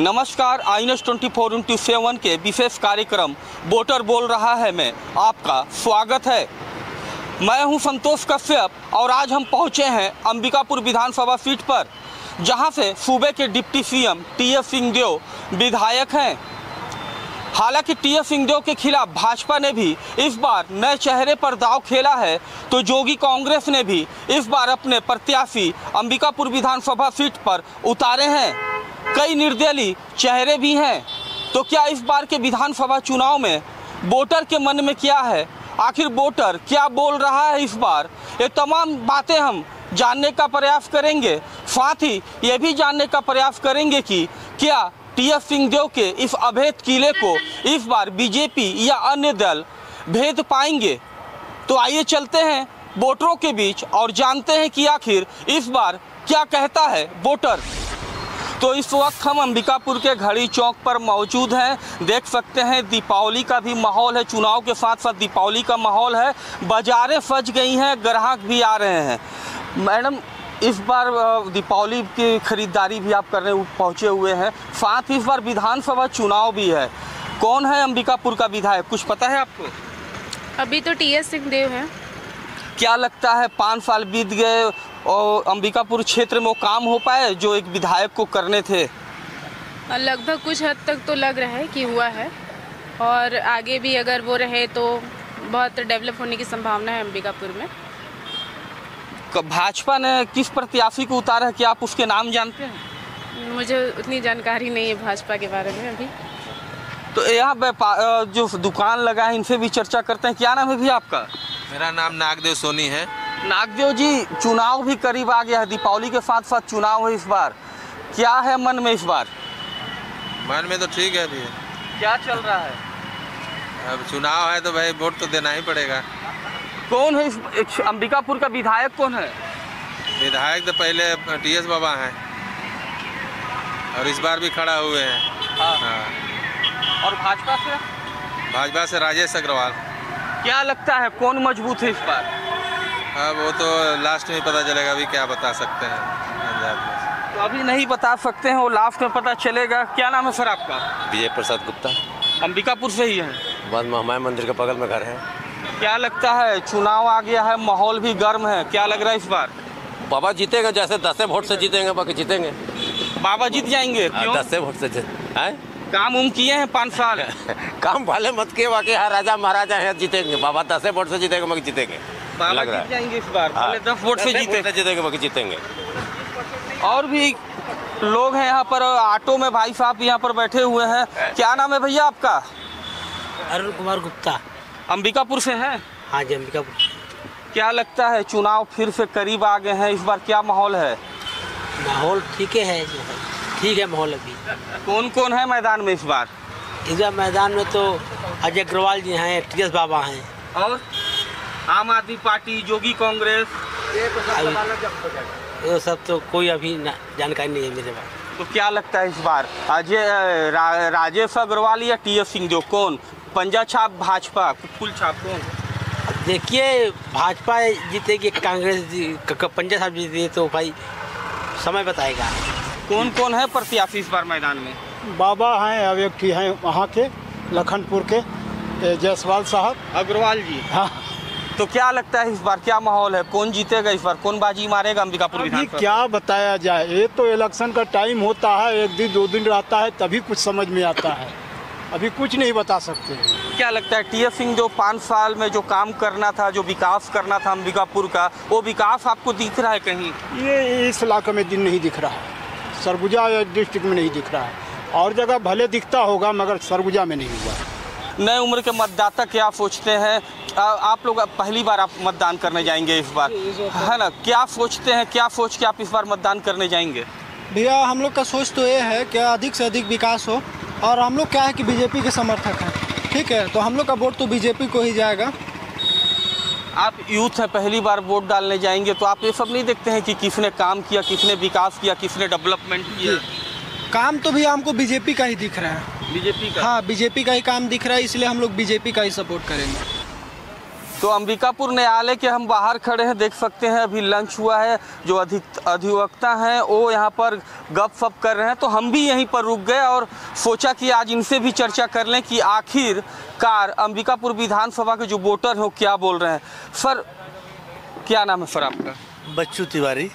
नमस्कार I N S twenty four into seven के विशेष कार्यक्रम वोटर बोल रहा है मैं, आपका स्वागत है। मैं हूँ संतोष कश्यप और आज हम पहुँचे हैं अंबिकापुर विधानसभा सीट पर, जहाँ से सूबे के deputy CM T S Singhdeo विधायक हैं। हालाँकि टी एस सिंहदेव के खिलाफ भाजपा ने भी इस बार नए चेहरे पर दाव खेला है तो जोगी कांग्रेस ने भी इस बार अपने प्रत्याशी अंबिकापुर विधानसभा सीट पर उतारे हैं। कई निर्दलीय चेहरे भी हैं। तो क्या इस बार के विधानसभा चुनाव में वोटर के मन में क्या है? आखिर वोटर क्या बोल रहा है इस बार? ये तमाम बातें हम जानने का प्रयास करेंगे। साथ ही ये भी जानने का प्रयास करेंगे कि क्या टी एस सिंहदेव के इस अभेद किले को इस बार बीजेपी या अन्य दल भेद पाएँगे? तो आइए चलते हैं वोटरों के बीच और जानते हैं कि आखिर इस बार क्या कहता है वोटर। तो इस वक्त हम अंबिकापुर के घड़ी चौक पर मौजूद हैं। देख सकते हैं दीपावली का भी माहौल है चुनाव के साथ साथ दीपावली का माहौल है। बाजारें सज गई हैं ग्राहक भी आ रहे हैं। मैडम इस बार दीपावली की खरीदारी भी आप करने पहुँचे हुए हैं। साथ ही इस बार विधानसभा चुनाव भी है। कौन है अंबिकापुर का विधायक? कुछ पता है आपको? अभी तो टी एस सिंहदेव हैं। क्या लगता है पाँच साल बीत गए और अंबिकापुर क्षेत्र में वो काम हो पाए जो एक विधायक को करने थे? लगभग कुछ हद तक तो लग रहा है कि हुआ है। और आगे भी अगर वो रहे तो बहुत डेवलप होने की संभावना है अंबिकापुर में। भाजपा ने किस प्रत्याशी को उतारा है क्या आप उसके नाम जानते हैं? मुझे उतनी जानकारी नहीं है भाजपा के बारे में अभी। तो यहाँ व्यापा- अ, जो दुकान लगा है इनसे भी चर्चा करते हैं। क्या नाम है भी आपका? मेरा नाम नागदेव सोनी है। नागदेव जी चुनाव भी करीब आ गया है। दीपावली के साथ साथ चुनाव है इस बार। क्या है मन में इस बार? मन में तो ठीक है अभी क्या चल रहा है? अब चुनाव है तो भाई वोट तो देना ही पड़ेगा। कौन है इस अंबिकापुर का विधायक कौन है? विधायक तो पहले टी एस बाबा हैं। और इस बार भी खड़ा हुए हैं। हाँ। हाँ। और भाजपा से? भाजपा से राजेश अग्रवाल। क्या लगता है कौन मज़बूत है इस बार? अब वो तो लास्ट में पता चलेगा अभी क्या बता सकते हैं। पंजाब में। तो अभी नहीं बता सकते हैं वो लास्ट में पता चलेगा। क्या नाम है सर आपका? विजय प्रसाद गुप्ता। अंबिकापुर से ही है। बाद में हमारे मंदिर के बगल में घर है। क्या लगता है चुनाव आ गया है माहौल भी गर्म है क्या लग रहा है इस बार? बाबा जीतेंगे जैसे दसे वोट से जीतेंगे बाकी जीतेंगे। बाबा जीत जाएँगे हाँ, दसे वोट से जीत- हैं? काम उम किए हैं पाँच साल। काम वाले मत के बाकी हर राजा महाराजा हैं जीतेंगे। बाबा दसे वोट से जीतेंगे बाकी जीतेंगे। लग रहा है। इस बार। हाँ, दस वोट से जीते। जीतेंगे जीतेंगे। और भी लोग हैं यहाँ पर ऑटो में भाई साहब यहाँ पर बैठे हुए हैं। क्या नाम है भैया आपका? अरुण कुमार गुप्ता। अंबिकापुर से हैं? हाँ जी अंबिकापुर। क्या लगता है चुनाव फिर से करीब आ गए हैं? इस बार क्या माहौल है? माहौल ठीक है ठीक है माहौल अभी। कौन कौन है मैदान में इस बार? इस बार मैदान में तो अजय अग्रवाल जी हैं टी एस बाबा हैं। और? आम आदमी पार्टी योगी कांग्रेस। अभी वो सब तो कोई अभी जानकारी नहीं है मेरे पास। तो क्या लगता है इस बार? अजय रा, राजेश अग्रवाल या टी एस सिंहदेव कौन? पंजा छाप भाजपा? फुल छाप कौन? देखिए भाजपा जीतेगी कांग्रेस जी- पंजा साहब जीते तो भाई समय बताएगा। कौन कौन है प्रत्याशी इस बार मैदान में? बाबा हैं अब एक हैं वहाँ के लखनपुर के जायसवाल साहब। अग्रवाल जी। हाँ। तो क्या लगता है इस बार क्या माहौल है? कौन जीतेगा इस बार? कौन बाजी मारेगा अंबिकापुर अभी क्या बताया जाए? ये तो इलेक्शन का टाइम होता है एक दिन दो दिन रहता है तभी कुछ समझ में आता है। अभी कुछ नहीं बता सकते। क्या लगता है टी एस सिंह जो पाँच साल में जो काम करना था जो विकास करना था अंबिकापुर का वो विकास आपको दिख रहा है कहीं? ये इस इलाके में दिन नहीं दिख रहा है। सरगुजा डिस्ट्रिक्ट में नहीं दिख रहा है। और जगह भले दिखता होगा मगर सरगुजा में नहीं हुआ। नए उम्र के मतदाता क्या सोचते हैं? आप लोग पहली बार आप मतदान करने जाएँगे इस बार? है ना? क्या सोचते हैं क्या सोच के आप इस बार मतदान करने जाएँगे? भैया हम लोग का सोच तो ये है कि अधिक से अधिक विकास हो और हम लोग क्या है कि बीजेपी के समर्थक हैं ठीक है? तो हम लोग का वोट तो बीजेपी को ही जाएगा। आप यूथ हैं पहली बार वोट डालने जाएँगे तो आप ये सब नहीं देखते हैं कि किसने काम किया किसने विकास किया किसने डेवलपमेंट किया? काम तो भैया हमको बीजेपी का ही दिख रहा है। बीजेपी का? हाँ बीजेपी का ही काम दिख रहा है इसलिए हम लोग बीजेपी का ही सपोर्ट करेंगे। तो अंबिकापुर न्यायालय के हम बाहर खड़े हैं देख सकते हैं अभी लंच हुआ है जो अधिक अधिवक्ता हैं वो यहाँ पर गप सप कर रहे हैं। तो हम भी यहीं पर रुक गए और सोचा कि आज इनसे भी चर्चा कर लें कि आखिरकार अंबिकापुर विधानसभा के जो वोटर हैं वो क्या बोल रहे हैं। सर क्या नाम है सर आपका? बच्चू तिवारी।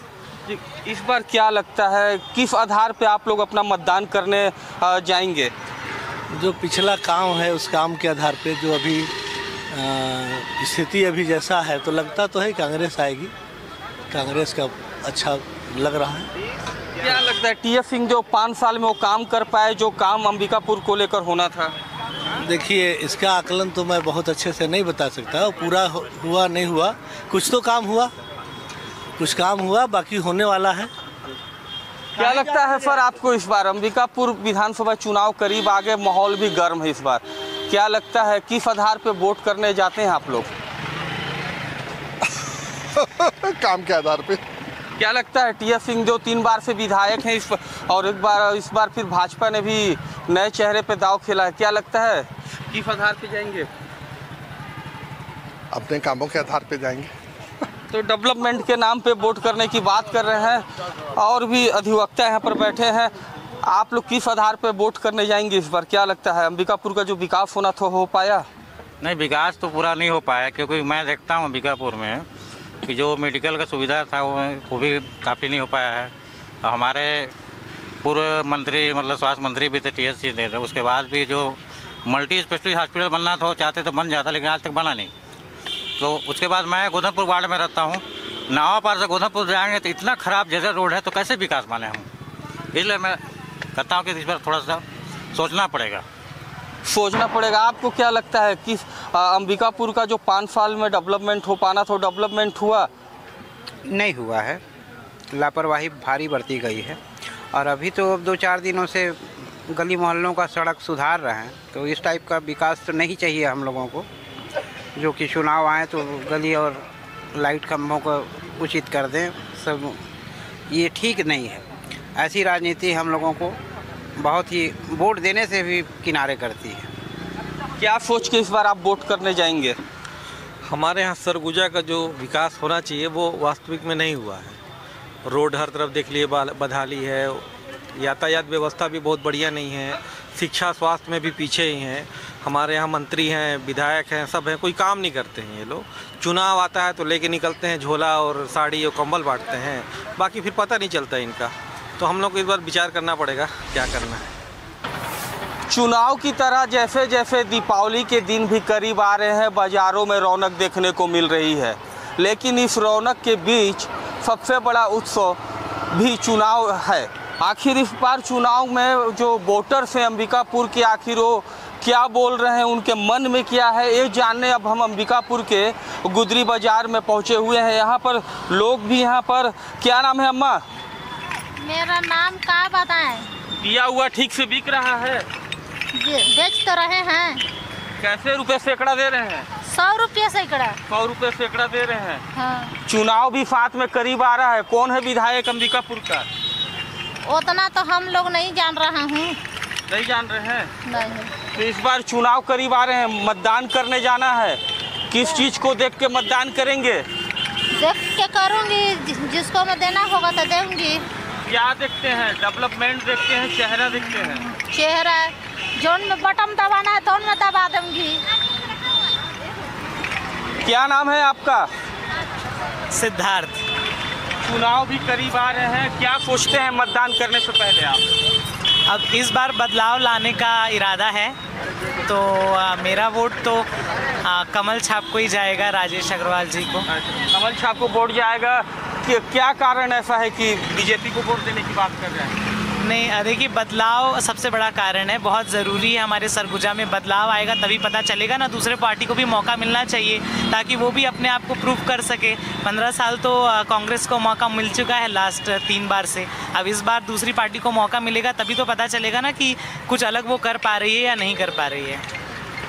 जी, इस बार क्या लगता है किस आधार पे आप लोग अपना मतदान करने जाएँगे? जो पिछला काम है उस काम के आधार पे जो अभी स्थिति अभी जैसा है तो लगता तो है कांग्रेस आएगी। कांग्रेस का अच्छा लग रहा है। क्या लगता है टी एस सिंह जो पाँच साल में वो काम कर पाए जो काम अंबिकापुर को लेकर होना था? देखिए इसका आकलन तो मैं बहुत अच्छे से नहीं बता सकता पूरा हुआ नहीं हुआ। कुछ तो काम हुआ कुछ काम हुआ बाकी होने वाला है। क्या लगता है सर आपको इस बार? अंबिकापुर विधानसभा चुनाव करीब आगे माहौल भी गर्म है इस बार। क्या लगता है किस आधार पे वोट करने जाते हैं आप लोग? काम के आधार पे। क्या लगता है टी एस सिंह जो तीन बार से विधायक हैं इस और एक बार इस बार फिर भाजपा ने भी नए चेहरे पे दाव खेला है? क्या लगता है किस आधार पे जाएँगे? अपने कामों के आधार पे जाएँगे। तो डेवलपमेंट के नाम पे वोट करने की बात कर रहे हैं और भी अधिवक्ता यहाँ पर बैठे हैं। आप लोग किस आधार पर वोट करने जाएँगे इस बार? क्या लगता है? अंबिकापुर का जो विकास होना था हो पाया? नहीं, विकास तो पूरा नहीं हो पाया, क्योंकि मैं देखता हूँ अंबिकापुर में कि जो मेडिकल का सुविधा था, वो वो भी काफ़ी नहीं हो पाया है। और हमारे पूर्व मंत्री मतलब स्वास्थ्य मंत्री भी थे टी एस थे। तो उसके बाद भी जो मल्टी स्पेशलिस्ट हॉस्पिटल बनना था चाहते तो बन जाता, लेकिन आज तक बना नहीं। तो उसके बाद मैं गोधमपुर वार्ड में रहता हूँ। नावा पार से गोधमपुर जाएँगे तो इतना ख़राब जगह रोड है तो कैसे विकास माने हम? इसलिए मैं कहता हूँ कि इस बार थोड़ा सा सोचना पड़ेगा। सोचना पड़ेगा। आपको क्या लगता है कि अंबिकापुर का जो पाँच साल में डेवलपमेंट हो पाना था डेवलपमेंट हुआ? नहीं हुआ है। लापरवाही भारी बरती गई है। और अभी तो अब दो चार दिनों से गली मोहल्लों का सड़क सुधार रहे हैं तो इस टाइप का विकास तो नहीं चाहिए हम लोगों को। जो कि चुनाव आए तो गली और लाइट खम्भों को उचित कर दें सब ये ठीक नहीं है। ऐसी राजनीति हम लोगों को बहुत ही वोट देने से भी किनारे करती है। क्या सोच के इस बार आप वोट करने जाएँगे? हमारे यहाँ सरगुजा का जो विकास होना चाहिए वो वास्तविक में नहीं हुआ है। रोड हर तरफ़ देख लिए बदहाली है। यातायात व्यवस्था भी बहुत बढ़िया नहीं है। शिक्षा स्वास्थ्य में भी पीछे ही हैं। हमारे यहाँ मंत्री हैं विधायक हैं सब हैं कोई काम नहीं करते हैं ये लोग। चुनाव आता है तो लेके निकलते हैं झोला और साड़ी और कंबल बांटते हैं। बाकी फिर पता नहीं चलता इनका। तो हम लोग को इस बार विचार करना पड़ेगा क्या करना है। चुनाव की तरह जैसे जैसे दीपावली के दिन भी करीब आ रहे हैं, बाज़ारों में रौनक देखने को मिल रही है। लेकिन इस रौनक के बीच सबसे बड़ा उत्सव भी चुनाव है। आखिर इस बार चुनाव में जो वोटर्स हैं अंबिकापुर के आखिर वो क्या बोल रहे हैं, उनके मन में क्या है, ये जानने अब हम अंबिकापुर के गुदरी बाज़ार में पहुँचे हुए हैं। यहाँ पर लोग भी यहाँ पर, क्या नाम है अम्मा? मेरा नाम का बताएँ? दिया हुआ ठीक से बिक रहा है। बेच तो रहे हैं। कैसे रुपए सैकड़ा दे रहे हैं? सौ रुपये सैकड़ा। सौ रुपये सैकड़ा दे रहे हैं। हाँ। चुनाव भी साथ में करीब आ रहा है। कौन है विधायक अंबिकापुर का? उतना तो हम लोग नहीं जान रहा हूँ। नहीं जान रहे हैं? नहीं। तो इस बार चुनाव करीब आ रहे हैं। मतदान करने जाना है। किस चीज़ को देख के मतदान करेंगे? देख के करूँगी। जिसको मैं देना होगा तो दूँगी। क्या देखते हैं? डेवलपमेंट देखते हैं चेहरा देखते हैं? चेहरा जोन में बटन दबाना है तो उनमें दबा दूँगी। क्या नाम है आपका? सिद्धार्थ। चुनाव भी करीब आ रहे हैं। क्या सोचते हैं मतदान करने से पहले आप? अब इस बार बदलाव लाने का इरादा है। तो आ, मेरा वोट तो आ, कमल छाप को ही जाएगा राजेश अग्रवाल जी को। कमल छाप को वोट जाएगा। कि क्या कारण ऐसा है कि बीजेपी को वोट देने की बात कर रहे हैं? नहीं देखिए बदलाव सबसे बड़ा कारण है। बहुत ज़रूरी है हमारे सरगुजा में बदलाव आएगा तभी पता चलेगा ना दूसरे पार्टी को भी मौका मिलना चाहिए ताकि वो भी अपने आप को प्रूव कर सके। पंद्रह साल तो कांग्रेस को मौका मिल चुका है लास्ट तीन बार से। अब इस बार दूसरी पार्टी को मौका मिलेगा तभी तो पता चलेगा ना कि कुछ अलग वो कर पा रही है या नहीं कर पा रही है।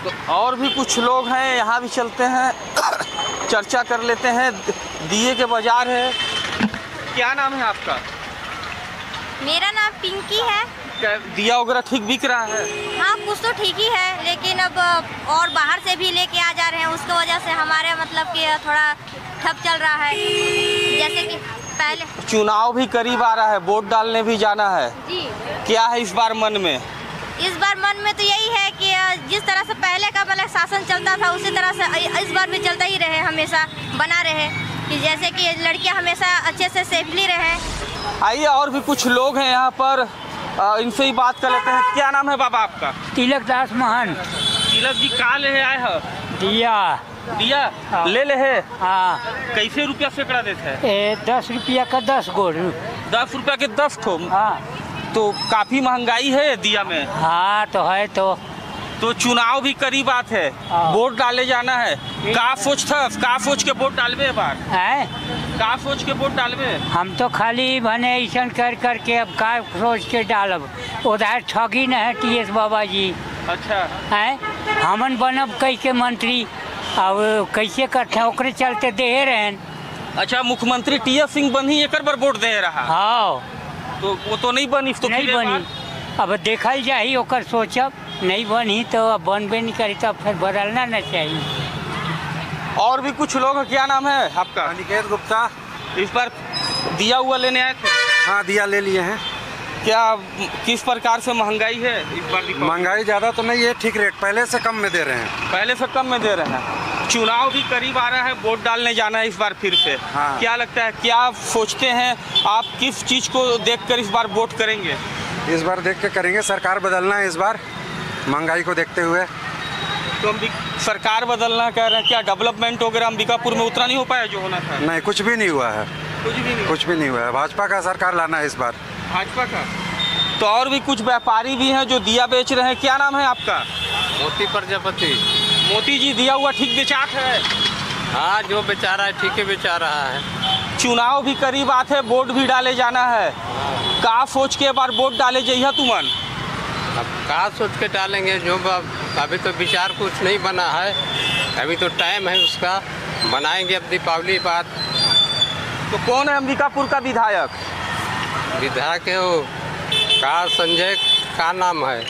तो और भी कुछ लोग हैं यहाँ भी चलते हैं चर्चा कर लेते हैं। दिए के बाज़ार है क्या नाम है आपका? मेरा नाम पिंकी है। क्या दिया वगैरह ठीक बिक रहा है? हाँ कुछ तो ठीक ही है लेकिन अब और बाहर से भी लेके आ जा रहे हैं उसकी वजह से हमारे मतलब कि थोड़ा ठप चल रहा है। जैसे कि पहले। चुनाव भी करीब आ रहा है वोट डालने भी जाना है। जी। क्या है इस बार मन में? इस बार मन में तो यही है कि जिस तरह से पहले का मतलब शासन चलता था उसी तरह से इस बार भी चलता ही रहे हमेशा बना रहे। कि जैसे कि लड़कियाँ हमेशा अच्छे से सेफली रहे। आइए और भी कुछ लोग हैं यहाँ पर। इनसे ही बात कर लेते हैं। क्या नाम है बाबा आपका? तिलक दास महान तिलक जी कहाँ ले आए हो? दिया। दिया? ले ले है? हाँ। कैसे रुपया सैकड़ा देते हैं? ए, दस रुपया का दस गोल। दस रुपया के दस ठो? हाँ। तो काफ़ी महँगाई है दिया में। हाँ तो है तो। तो चुनाव भी करीब आत है। वोट डाले जाना है। का सोच था? का सोच के वोट डालबे बार? है? का सोच के वोट डालबे? हम तो खाली भने ऐसा कर करके अब का सोच के डालब। उधर ठगी न है टी एस बाबा जी। अच्छा। है? हमन बनब कई के मंत्री? अब कैसे करते हैं? ओकरे चलते दे रहे अच्छा मुख्यमंत्री टी एस सिंह बनी एक बार वोट दे रहा। हाँ। तो वो तो नहीं बनी तो नहीं बनी। अब देखल जाही ओकर सोचब। नहीं बनी तो अब बनबे नहीं करी तो फिर बदलना न चाहिए। और भी कुछ लोग क्या नाम है आपका? अनिकेत गुप्ता। इस बार दिया हुआ लेने आए थे? हाँ दिया ले लिए हैं। क्या किस प्रकार से महँगाई है इस बार महँगाई ज़्यादा तो नहीं है ठीक रेट पहले से कम में दे रहे हैं। पहले से कम में दे रहे हैं। चुनाव भी करीब आ रहा है वोट डालने जाना है इस बार फिर से। हाँ। क्या लगता है क्या आप सोचते हैं आप किस चीज़ को देखकर इस बार वोट करेंगे? इस बार देख के करेंगे सरकार बदलना है इस बार। महँगाई को देखते हुए। तो हम सरकार बदलना कह रहे हैं क्या डेवलपमेंट वगैरह अंबिकापुर में उतना नहीं हो पाया जो होना था? नहीं कुछ भी नहीं हुआ है। कुछ भी नहीं कुछ भी नहीं हुआ है। भाजपा का सरकार लाना है इस बार। भाजपा का? तो और भी कुछ व्यापारी भी हैं जो दिया बेच रहे हैं। क्या नाम है आपका? मोती प्रजापति। मोती जी दिया हुआ ठीक बेचात है? हाँ जो बेचा रहा है ठीक ही बेचा रहा है। चुनाव भी करीब आते हैं वोट भी डाले जाना है। का सोच के बार वोट डाले जइहा तुमन अब कहा सोच के डालेंगे जो अभी तो विचार कुछ नहीं बना है। अभी तो टाइम है उसका। बनाएँगे अब दीपावली बाद तो कौन है अंबिकापुर का विधायक? विधायक है वो। का संजय का नाम है?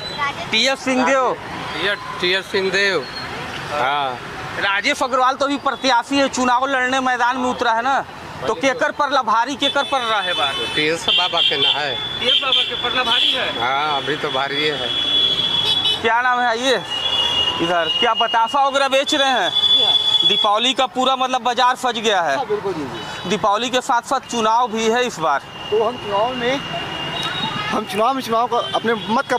T S Singhdeo. T S Singhdeo. हाँ। राजेश अग्रवाल तो अभी प्रत्याशी है। चुनाव लड़ने मैदान में उतरा है ना। तो केकर पर लाभारी केकर पर रहा है बात? टी बाबा के ना है। बाबा के पर लाभारी है? हाँ अभी तो भारी है। क्या नाम है आइए इधर क्या बतासा वगैरह बेच रहे हैं? दीपावली का पूरा मतलब बाज़ार सज गया है। दीपावली के साथ साथ चुनाव भी है इस बार। तो हम चुनाव में हम चुनाव में चुनाव का अपने मत का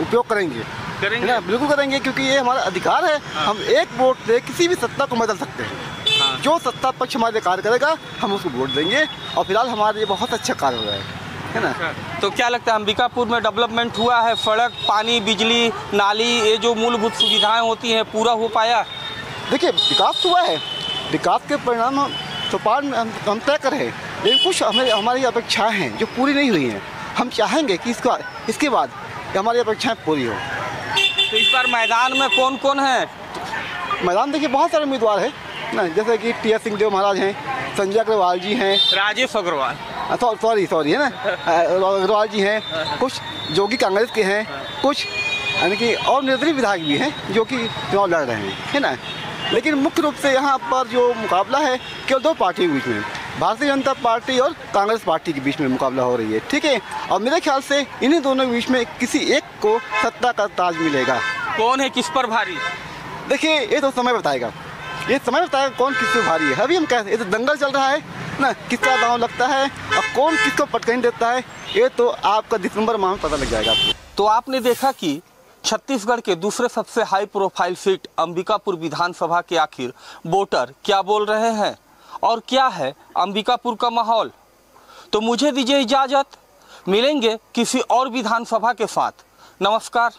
उपयोग करेंगे। करेंगे? बिल्कुल करेंगे क्योंकि ये हमारा अधिकार है। हम एक वोट से किसी भी सत्ता को बदल सकते हैं। जो सत्ता पक्ष हमारे कार्य करेगा हम उसको वोट देंगे। और फ़िलहाल हमारे लिए बहुत अच्छा कार्य हो रहा है। है ना? तो क्या लगता है अंबिकापुर में डेवलपमेंट हुआ है? सड़क पानी बिजली नाली ये जो मूलभूत सुविधाएँ होती हैं पूरा हो पाया? देखिए विकास हुआ है। विकास के परिणाम हम चौपाल में हम, तय कर रहे हैं। लेकिन कुछ हमें हमारी अपेक्षाएँ हैं जो पूरी नहीं हुई हैं। हम चाहेंगे कि इसका इसके बाद हमारी अपेक्षाएँ पूरी हो। तो इस बार मैदान में कौन कौन है? मैदान देखिए बहुत सारे उम्मीदवार हैं। जैसे कि टी एस सिंहदेव महाराज हैं संजय अग्रवाल जी हैं। राजेश अग्रवाल। सॉरी सॉरी है ना? अग्रवाल जी हैं कुछ जोगी कांग्रेस के हैं। कुछ यानी कि और निर्दलीय विधायक भी हैं जो कि चुनाव लड़ रहे हैं है ना? लेकिन मुख्य रूप से यहाँ पर जो मुकाबला है केवल दो पार्टियों के बीच में भारतीय जनता पार्टी और कांग्रेस पार्टी के बीच में मुकाबला हो रही है ठीक है? और मेरे ख्याल से इन्हीं दोनों के बीच में किसी एक को सत्ता का ताज मिलेगा। कौन है किस पर भारी? देखिए ये तो समय बताएगा। ये समय बताएगा कौन किस पे भारी है? अभी हम कहते ये तो दंगल चल रहा है, ना, किसका दांव लगता है, और कौन किसको पटकनी देता है, ये तो आपका दिसंबर माह में पता लग जाएगा आपको। तो आपने देखा कि छत्तीसगढ़ के दूसरे सबसे हाई प्रोफ़ाइल सीट अंबिकापुर विधानसभा के आखिर वोटर क्या बोल रहे हैं? और क्या है अंबिकापुर का माहौल? तो मुझे दीजिए इजाज़त। मिलेंगे किसी और विधानसभा के साथ। नमस्कार।